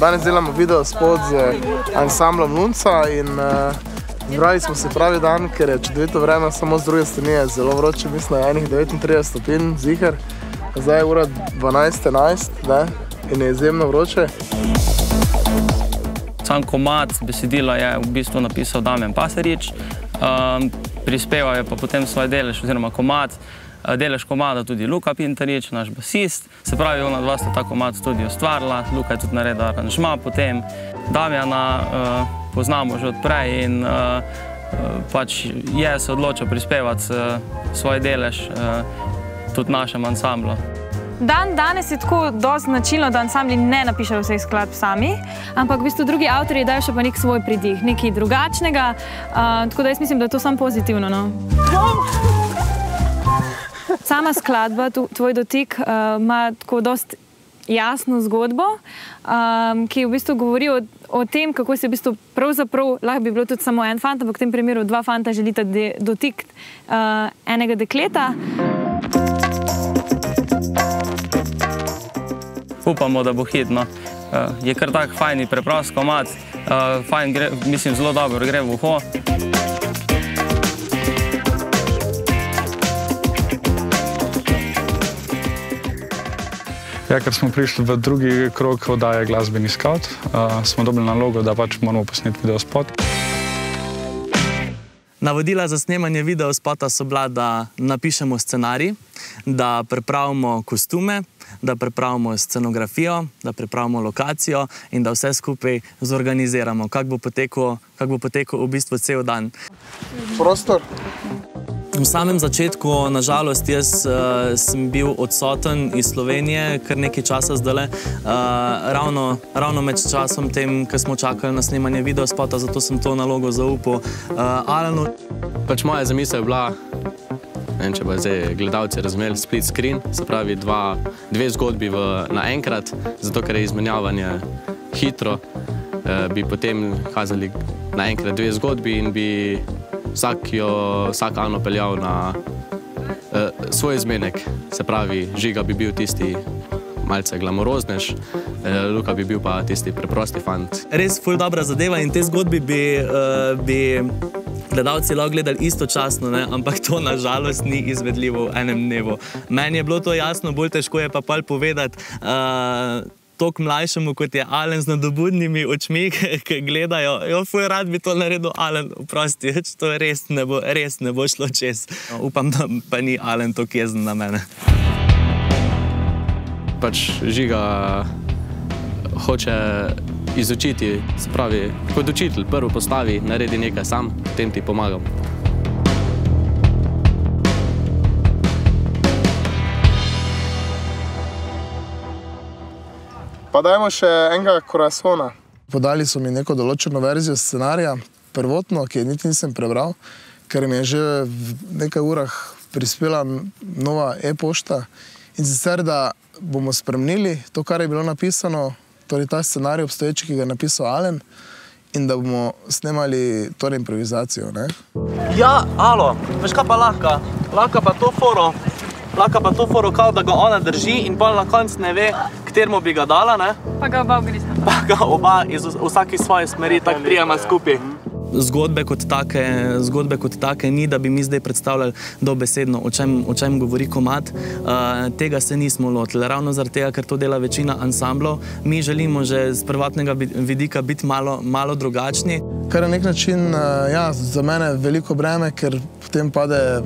Danes delamo video spod z ansamblom Lunca in uh, zbrali smo se pravi dan, ker je čudovito vreme, samo z druge strani je zelo vroče, mislim na enih 39 stopinj zihar. Zdaj je ura 12.11 in je izjemno vroče. Sam komad besedila je v bistvu napisal Damien Paserič, um, prispeval je pa potem svoj delež oziroma komad, delež komada tudi Luka Pintarič, naš basist. Se pravi, ona dva sta ta komad tudi ustvarila, Luka je tudi naredil aranžma potem. Damjana uh, poznamo že odprej in uh, pač je se odločil prispevati uh, svoj delež uh, tudi našem ansamblu. Dan danes je tako dosti značilno, da ansambli ne napišejo vseh skladb sami, ampak v bistvu drugi avtori dajo še pa nek svoj pridih, nekaj drugačnega, uh, tako da jaz mislim, da je to samo pozitivno. No? Sama skladba, tvoj dotik, uh, ima tako dosti jasno zgodbo, um, ki v bistvu govori o, o tem, kako se v bistvu pravzaprav lahko bi bilo tudi samo en fant, ampak v tem primeru dva fanta želita dotik uh, enega dekleta. upamo, da bo hitno. Uh, je kar tak fajn, preprost komat, uh, fajn, gre, mislim, zelo dobro gre v uho. Ja, ker smo prišli v drugi krog oddaje Glasbeni scout, uh, smo dobili nalogo, da pač moramo posneti video spot. Navodila za snemanje video spota so bila, da napišemo scenarij, da pripravimo kostume, da pripravimo scenografijo, da pripravimo lokacijo in da vse skupaj zorganiziramo, kako bo potekel, kak bo potekel v bistvu cel dan. Prostor. V samem začetku, nažalost, jaz uh, sem bil odsoten iz Slovenije, kar nekaj časa zdaj, uh, ravno, ravno med časom, tem, ko smo čakali na snemanje videospota, zato sem to nalogo zaupal uh, Alenu. Pač moja zamisel je bila, vem, če bo zdaj gledalci razumeli split screen, se pravi dva, dve zgodbi v, naenkrat, zato ker je izmenjavanje hitro, eh, bi potem kazali naenkrat dve zgodbi in bi vsak, jo, vsak Ano peljal na eh, svoj izmenek, se pravi, Žiga bi bil tisti malce glamoroznež, eh, Luka bi bil pa tisti preprosti fant. Res ful dobra zadeva in te zgodbi bi, uh, bi gledalci lahko gledali istočasno, ne? ampak to nažalost ni izvedljivo v enem dnevu. Meni je bilo to jasno, bolj težko je pa pol povedati. Uh, Tok mlajšemu, kot je Alen, z nadobudnimi očmi, ki gledajo, jo, fuj, rad bi to naredil, Alen, prosti, to res ne bo, res ne bo šlo čez. No, upam, da pa ni Alen to jezen na mene. Pač žiga hoče izučiti, se pravi, kot učitelj, prvo postavi, naredi nekaj sam, potem ti pomagam. Pa dajmo še enega korasona. Podali so mi neko določeno verzijo scenarija, prvotno, ki je niti nisem prebral, ker mi je že v nekaj urah prispela nova e-pošta in sicer, da bomo spremnili to, kar je bilo napisano, torej ta scenarij obstoječi, ki ga je napisal Alen, in da bomo snemali torej improvizacijo. Ne? Ja, alo, veš kaj pa lahko? Lahko pa to foro, lahko pa to foro, kao, da ga ona drži in pa na koncu ne ve, kateremu bi ga dala. Ne? Pa ga oba ugrizna. Pa ga oba iz vsake svoje smeri, tako prijema skupaj zgodbe kot, take, zgodbe kot take ni, da bi mi zdaj predstavljali dobesedno, o čem, o čem govori komat. Uh, tega se nismo lotili, ravno zaradi tega, ker to dela večina ansamblov. Mi želimo že z prvotnega vidika biti malo, malo drugačni. Kar je na nek način uh, ja, za mene veliko breme, ker potem pade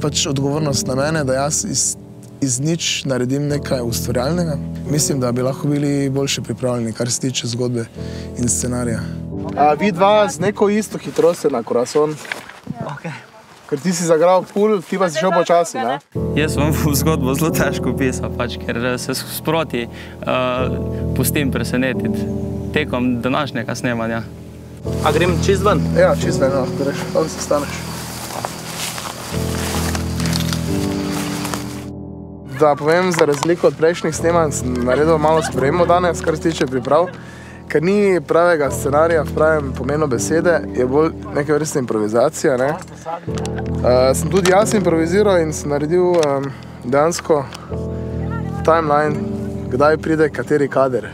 pač odgovornost na mene, da jaz iz, iz nič naredim nekaj ustvarjalnega. Mislim, da bi lahko bili boljše pripravljeni, kar se tiče zgodbe in scenarija. A, vi dva z neko isto hitrostjo na korason. Okay. Ker ti si zagral pul, ti pa si šel počasi. Ne? Jaz vam v zgodbo zelo težko pisal, pač, ker se sproti uh, pustim presenetiti tekom današnjega snemanja. A grem čez ven? Ja, čez ven, lahko greš, tam se staneš. Da povem, za razliko od prejšnjih snemanj sem naredil malo sprejemo danes, kar se tiče priprav ker ni pravega scenarija v pravem pomenu besede, je bolj neke vrste improvizacija. Ne? Uh, sem tudi jaz improviziral in sem naredil um, dejansko timeline, kdaj pride kateri kader.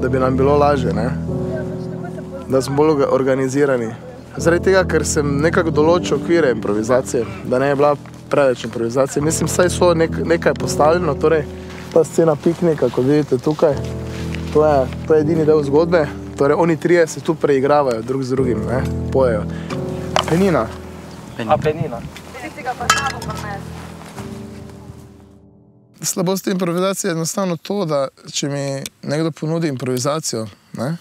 da bi nam bilo lažje, ne? da smo bolj organizirani. Zaradi tega, ker sem nekako določil okvire improvizacije, da ne je bila preveč improvizacije. Mislim, da so nek, nekaj postavljeno, torej ta scena piknika, kot vidite tukaj, to je, to je edini del zgodbe. Torej, oni trije se tu preigravajo drug z drugim, ne? pojejo. Penina. A penina. Slabost improvizacije je enostavno to, da če mi nekdo ponudi improvizacijo, ne,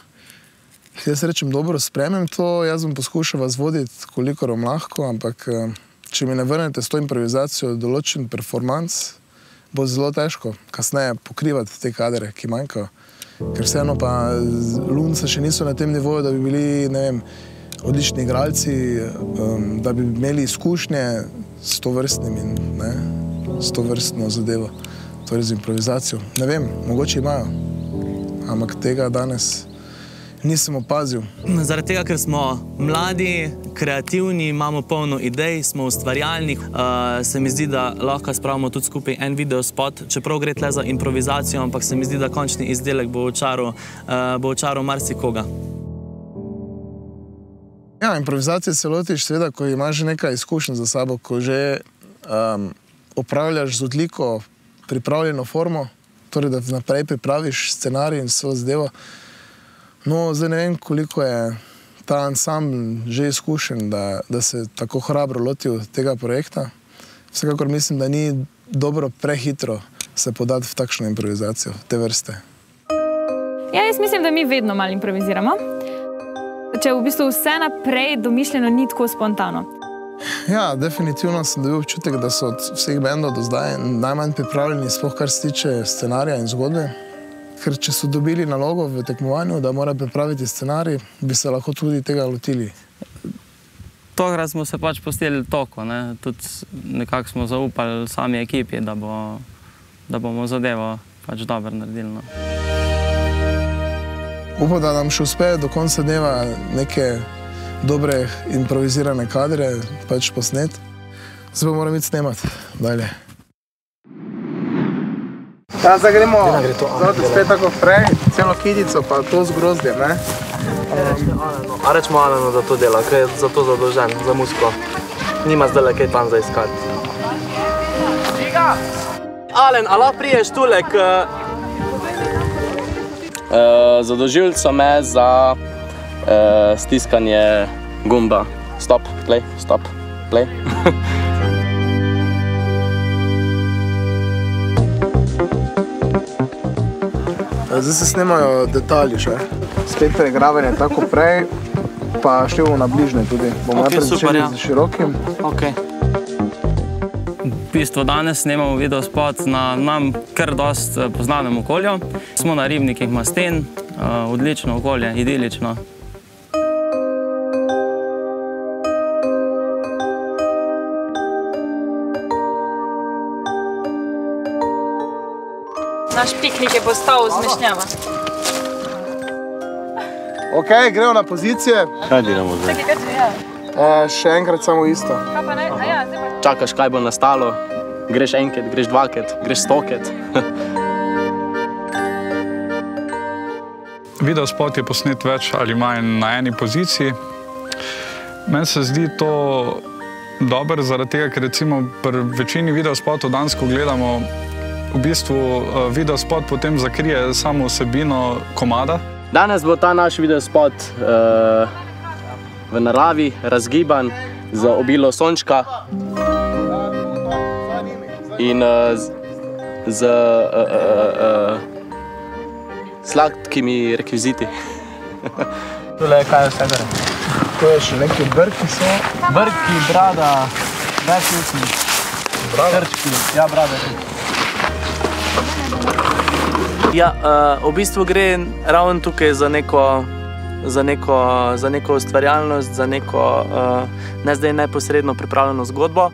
jaz rečem, dobro, spremem to, jaz bom poskušal vas voditi, koliko vam lahko, ampak eh, če mi ne vrnete s to improvizacijo določen performance, bo zelo težko kasneje pokrivati te kadre, ki manjkajo. Ker vseeno pa lunce še niso na tem nivoju, da bi bili, ne vem, odlični igralci, um, da bi imeli izkušnje s to vrstnimi, ne, s to vrstno zadevo, torej z improvizacijo. Ne vem, mogoče imajo, ampak tega danes nisem opazil. Zaradi tega, ker smo mladi, kreativni, imamo polno idej, smo ustvarjalni, uh, se mi zdi, da lahko spravimo tudi skupaj en video spot, čeprav gre tle za improvizacijo, ampak se mi zdi, da končni izdelek bo očaral uh, očaral marsikoga. Ja, improvizacije se lotiš, seveda, ko imaš že nekaj izkušenj za sabo, ko že um, opravljaš z odliko pripravljeno formo, torej da vnaprej pripraviš scenarij in vse zadevo. No, zdaj ne vem, koliko je ta ansambl že izkušen, da, da se tako hrabro lotil tega projekta. Vsekakor mislim, da ni dobro prehitro se podati v takšno improvizacijo te vrste. Ja, jaz mislim, da mi vedno malo improviziramo. Če v bistvu vse naprej domišljeno ni tako spontano. Ja, definitivno sem dobil občutek, da so od vseh bendov do zdaj najmanj pripravljeni, sploh kar se tiče scenarija in zgodbe. Ker če so dobili nalogo v tekmovanju, da mora pripraviti scenarij, bi se lahko tudi tega lotili. Tokrat smo se pač postili toko, ne? tudi nekako smo zaupali sami ekipi, da, bo, da bomo zadevo pač dobro naredili. No. Upam, da nam še uspe do konca dneva neke dobre improvizirane kadre pač posnet. Zdaj pa moram iti snemati dalje. Ja, zdaj gremo znotraj spet tako prej, celo kidico pa to z grozdjem, ne? A rečemo Alenu, da to dela, ker je za to zadolžen, za muziko. Nima zdaj le kaj tam za iskati. Alen, a lahko priješ tule k... Uh, Zadolžili so me za uh, stiskanje gumba. Stop, play, stop, play. Zdaj se snemajo detalji še. Spet preigravanje tako prej, pa šli bomo na bližnje tudi. Bomo Ok, najprej super, začeli ja. z širokim. Okay. V bistvu danes snemamo video spot na nam kar dost eh, poznanem okolju. Smo na ribnikih Masten, eh, odlično okolje, idilično. Naš piknik je postal zmešnjava. Ok, gremo na pozicije. Kaj delamo zdaj? E, še enkrat samo isto. Ja, Čakaš, kaj bo nastalo, greš enkrat, greš dvakrat, greš stokrat. Video spot je posnet več ali manj na eni poziciji. Meni se zdi to dobro, zaradi tega, ker recimo pri večini video spotov danes, ko gledamo, v bistvu eh, video spot potem zakrije samo vsebino komada. Danes bo ta naš video spot uh, v naravi, razgiban, z obilo sončka in uh, z, z uh, uh, uh, sladkimi rekviziti. Tule je kaj vse gre. To je še neki brki so. Brki, brada, več usni. Krčki, ja, brada. Ja, uh, v bistvu gre ravno tukaj za neko, za neko, za neko ustvarjalnost, za neko uh, ne zdaj neposredno pripravljeno zgodbo, uh,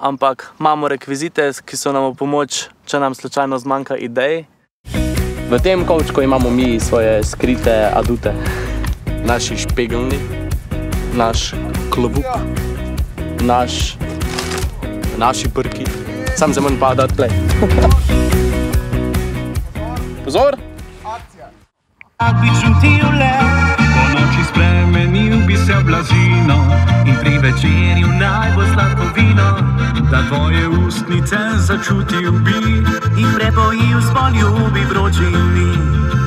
ampak imamo rekvizite, ki so nam v pomoč, če nam slučajno zmanjka idej. V tem kovčku imamo mi svoje skrite adute, naši špegelni, naš klobuk, naš, naši brki. Sam se moram pa dati play. Pozor! bi čutil le. Po noči spremenil bi se v blazino in pri večerju naj bo sladko vino, da tvoje ustnice začutil bi in prebojil s poljubi vročini.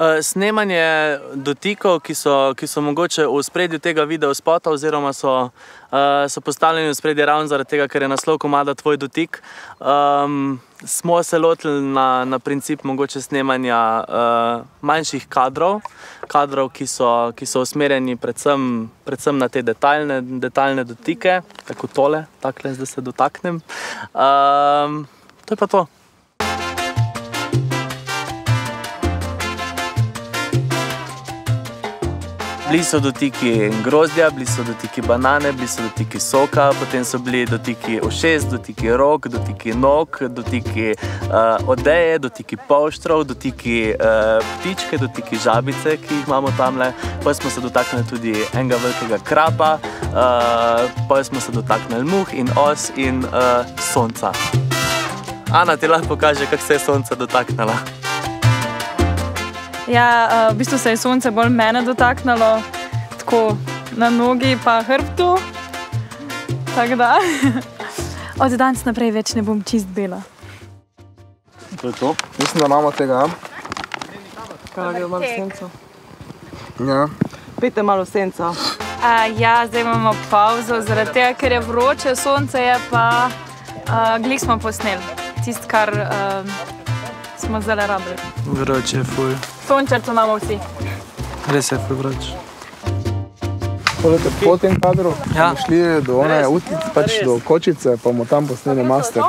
Uh, snemanje dotikov, ki so, ki so mogoče v spredju tega video spota, oziroma so, uh, so postavljeni v spredje ravno zaradi tega, ker je naslov komada Tvoj dotik. Um, smo se lotili na, na princip mogoče snemanja uh, manjših kadrov, kadrov, ki so, ki so usmerjeni predvsem, predvsem na te detaljne, detaljne dotike, tako tole, takle, zdaj se dotaknem. Um, to je pa to. Bili so dotiki grozdja, bili so dotiki banane, bili so dotiki soka, potem so bili dotiki ušes, dotiki rok, dotiki nog, dotiki uh, odeje, dotiki polštrov, dotiki uh, ptičke, dotiki žabice, ki jih imamo tamle. Pa smo se dotaknili tudi enega velikega krapa, uh, pa smo se dotaknili muh in os in uh, sonca. Ana ti lahko kaže, kako se je sonce dotaknila. Ja, uh, v bistvu se je sonce bolj mene dotaknilo, tako na nogi, pa hrbtu. Tako da od danes naprej več ne bom čist bela. To je to. Mislim, da imamo tega. Kaj je malo senco? Ja. Pejte malo senco. Uh, ja, zdaj imamo pauzo, zaradi tega, ker je vroče, sonce je pa uh, gli smo posneli. Tisto, kar uh, smo zelo rabili. Vroče, fuj. Sončarco imamo vsi. Res je vroče. Poglejte, po tem kadru Ja. smo šli do one utice, pač do kočice, pa bomo tam posneli master.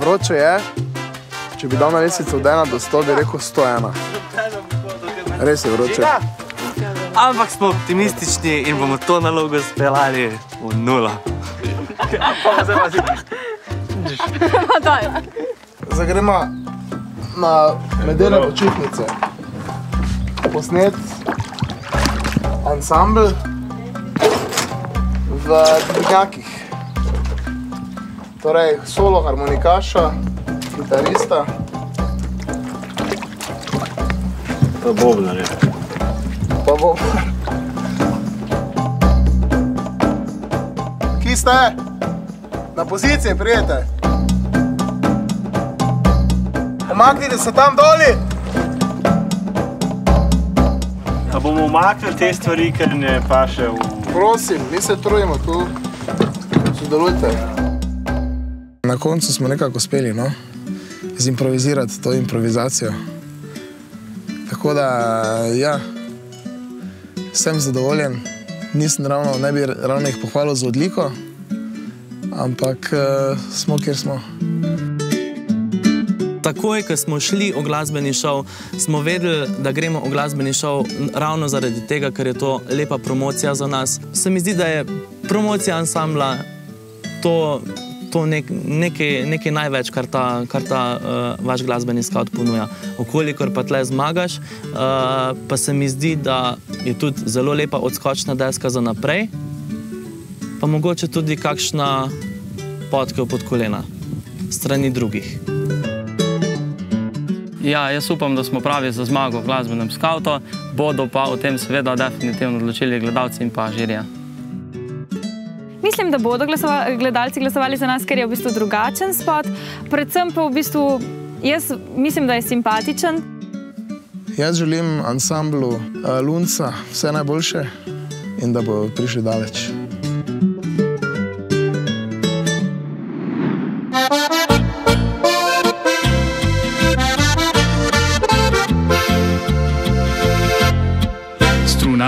Vroče je, če bi dal na lesico od 1 do 100, bi rekel 101. Res je vroče. Ampak smo optimistični in bomo to nalogo speljali v nulo. Zdaj gremo na medene počitnice. Posnet ansambl v Dvigakih. Torej, solo harmonikaša, kitarista. Pa bobnar je. Pa bo. Kje ste? Na poziciji, prijete. Omaknite se tam doli. Pa bomo umaknili te stvari, ker ne paše v... Prosim, mi se trudimo tu. Sodelujte. Na koncu smo nekako uspeli, no? Zimprovizirati to improvizacijo. Tako da, ja, sem zadovoljen. Nisem ravno, ne bi ravno jih pohvalil za odliko, ampak uh, smo, kjer smo. Takoj, ko smo šli v glasbeni šov, smo vedeli, da gremo v glasbeni šov ravno zaradi tega, ker je to lepa promocija za nas. Se mi zdi, da je promocija ansambla to, to nek, nekaj, nekaj največ, kar ta, kar ta uh, vaš glasbeni scout ponuja. Okolikor pa tle zmagaš, uh, pa se mi zdi, da je tudi zelo lepa odskočna deska za naprej, pa mogoče tudi kakšna potkev pod kolena strani drugih. Ja, jaz upam, da smo pravi za zmago v glasbenem skautu, bodo pa o tem seveda definitivno odločili gledalci in pa žirija. Mislim, da bodo glasova, gledalci glasovali za nas, ker je v bistvu drugačen spot. Predvsem pa v bistvu jaz mislim, da je simpatičen. Jaz želim ansamblu uh, Lunca vse najboljše in da bo prišli daleč.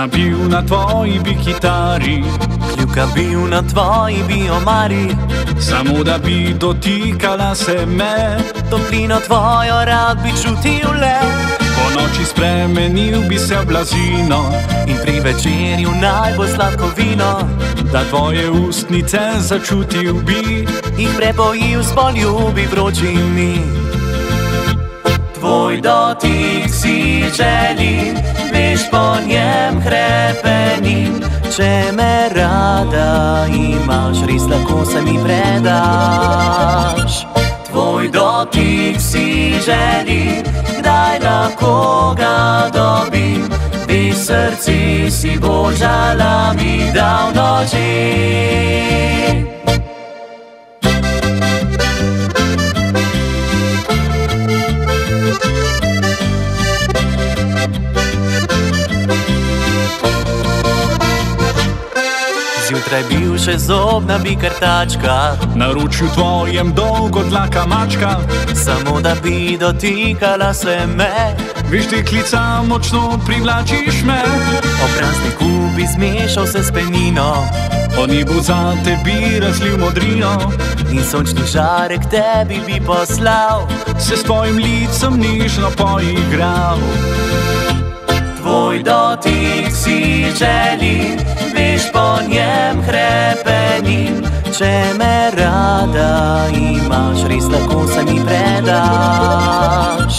Bil na tvoji bi kitari, Kljuka bil na tvoji biomari, samo da bi dotikala se me. toplino tvojo rad bi čutil le. Po noči spremenil bi se v blazino, In pri večerju naj bo sladko vino, da tvoje ustnice začutil bi. jih prebojil s poljubi vročini. Tvoj dotik si želim, njem krepenim. Če me rada imaš, res lahko se mi predaš. Tvoj dotik si želim, kdaj lahko ga dobim. Bi srci si božala mi dal noči. Zjutraj bil še zobna bi krtačka, Naročil tvojem dolgo dlaka mačka, samo da bi dotikala se me. veš ti klica močno privlačiš me. Ob prazniku bi zmešal se s penino O nebu za tebi razlil modrino, in sončni žarek tebi bi poslal. se s tvojim licem nežno poigral. Tvoj dotik si želim, veš po njem hrepenim. Če me rada imaš, res lahko se mi predaš.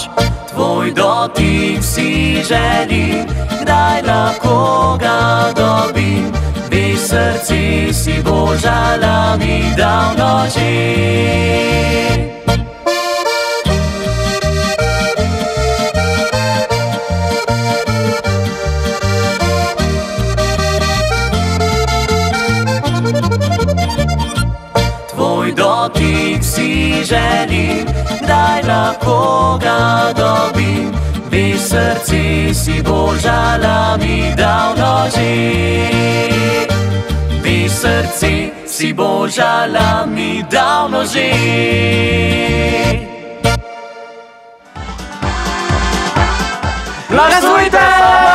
Tvoj dotik si želim, kdaj lahko ga dobim. Veš srci si božala mi dal noči. Dotik si želim, kdaj lahko ga dobim. Bi srci si božala mi dal noči. Bi srci si božala mi dal noči. Glasujte!